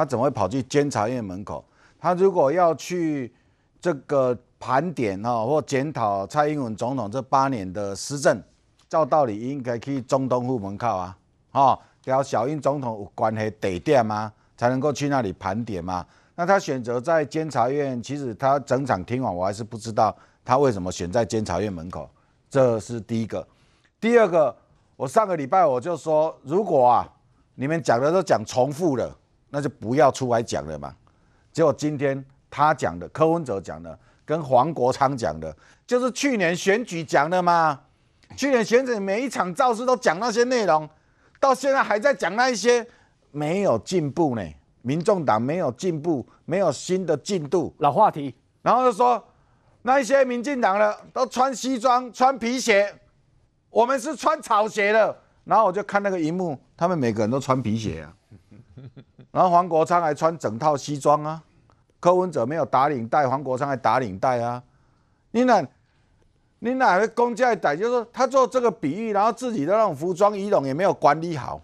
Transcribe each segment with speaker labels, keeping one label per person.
Speaker 1: 他怎么会跑去监察院门口？他如果要去这个盘点哈或检讨蔡英文总统这八年的施政，照道理应该去中东户门口啊，哦，跟小英总统有关系地点吗？才能够去那里盘点吗？那他选择在监察院，其实他整场听完，我还是不知道他为什么选在监察院门口，这是第一个。第二个，我上个礼拜我就说，如果啊你们讲的都讲重复了，那就不要出来讲了嘛。结果今天他讲的，柯文哲讲的，跟黄国昌讲的，就是去年选举讲的嘛。去年选举每一场造势都讲那些内容，到现在还在讲那一些，没有进步呢。民众党没有进步，没有新的进度，
Speaker 2: 老话题。
Speaker 1: 然后就说那一些民进党的都穿西装、穿皮鞋，我们是穿草鞋的。然后我就看那个荧幕，他们每个人都穿皮鞋啊。然后黄国昌还穿整套西装啊，柯文哲没有打领带，黄国昌还打领带啊。你哪你哪个公家歹？就是他做这个比喻，然后自己的那种服装仪容也没有管理好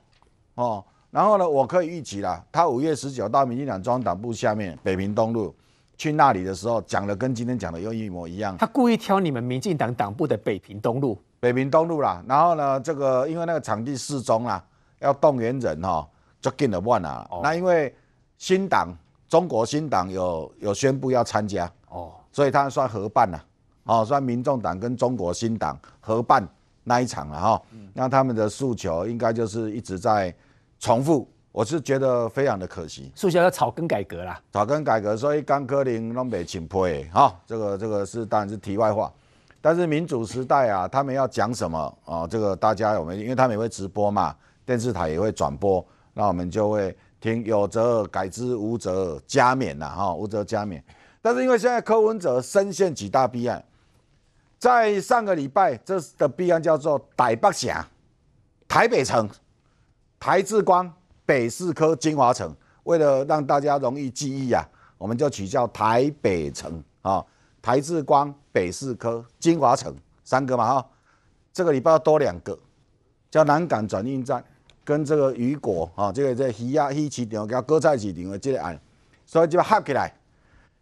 Speaker 1: 哦。然后呢，我可以预期啦，他五月十九到民进党中央党部下面北平东路去那里的时候，讲的跟今天讲的又一模一样。
Speaker 2: 他故意挑你们民进党党部的北平东路，
Speaker 1: 北平东路啦。然后呢，这个因为那个场地适中啦，要动员人哈，就进了万啊。那因为新党中国新党有有宣布要参加哦，所以他算合办了哦，算民众党跟中国新党合办那一场了哈。那他们的诉求应该就是一直在。重复，我是觉得非常的可惜。
Speaker 2: 诉求要草根改革啦，
Speaker 1: 草根改革，所以刚科林拢没请配哈，这个这个是当然是题外话。但是民主时代啊，他们要讲什么啊？这个大家有没有？因为他们也会直播嘛，电视台也会转播，那我们就会听有则改之，无则加勉呐哈，无则加勉。但是因为现在柯文哲深陷几大弊案，在上个礼拜这的弊案叫做台北峡、台北城。台智光、北市科、金华城，为了让大家容易记忆啊，我们就取叫台北城啊。台智光、北市科、金华城三个嘛哈。这个礼拜要多两个，叫南港转运站跟这个雨果啊，这个在鱼啊鱼市场、跟割菜市场的这个案，所以就合起来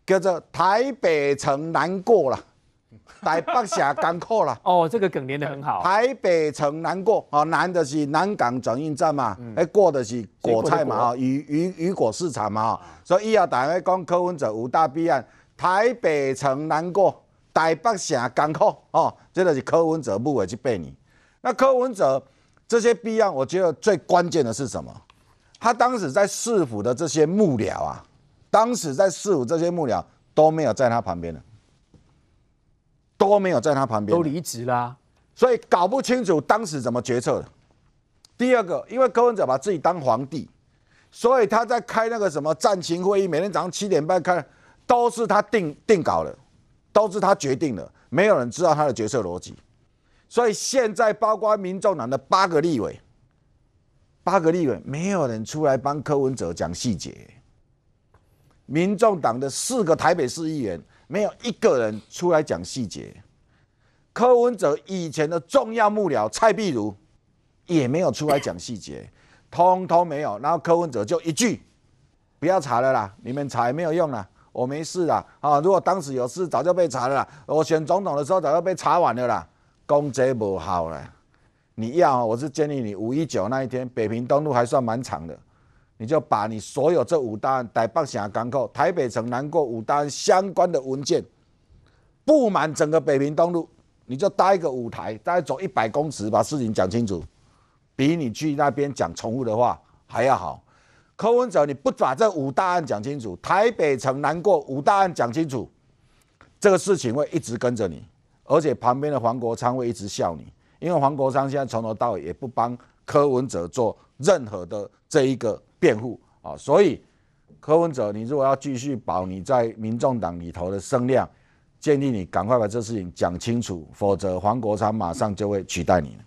Speaker 1: 叫做台北城难过了。台北峡港口啦，
Speaker 2: 哦，这个梗连得很好。
Speaker 1: 台北城难过，哦，难的是南港转运站嘛，哎，过的是果菜嘛，哦，雨雨雨果市场嘛，哦，所以伊要大家讲柯文哲五大弊案，台北城难过，台北城港口，哦，这个是柯文哲不会去背你。那柯文哲这些弊案，我觉得最关键的是什么？他当时在市府的这些幕僚啊，当时在市府这些幕僚都没有在他旁边的。都没有在他旁边，
Speaker 2: 都离职啦，
Speaker 1: 所以搞不清楚当时怎么决策的。第二个，因为柯文哲把自己当皇帝，所以他在开那个什么战情会议，每天早上七点半开，都是他定定稿的，都是他决定的，没有人知道他的决策逻辑。所以现在包括民众党的八个立委，八个立委没有人出来帮柯文哲讲细节。民众党的四个台北市议员。没有一个人出来讲细节，柯文哲以前的重要幕僚蔡壁如也没有出来讲细节，通通没有。然后柯文哲就一句：“不要查了啦，你们查也没有用啦，我没事啦。啊，如果当时有事，早就被查了啦。我选总统的时候，早就被查完了啦。公贼不好了，你要我是建议你五一九那一天，北平东路还算蛮长的。”你就把你所有这五大案台北峡港口、台北城南过五大案相关的文件布满整个北平东路，你就搭一个舞台，大概走一百公尺，把事情讲清楚，比你去那边讲重复的话还要好。柯文哲，你不把这五大案讲清楚，台北城南过五大案讲清楚，这个事情会一直跟着你，而且旁边的黄国昌会一直笑你，因为黄国昌现在从头到尾也不帮柯文哲做任何的这一个。辩护啊，所以柯文哲，你如果要继续保你在民众党里头的声量，建议你赶快把这事情讲清楚，否则黄国昌马上就会取代你了。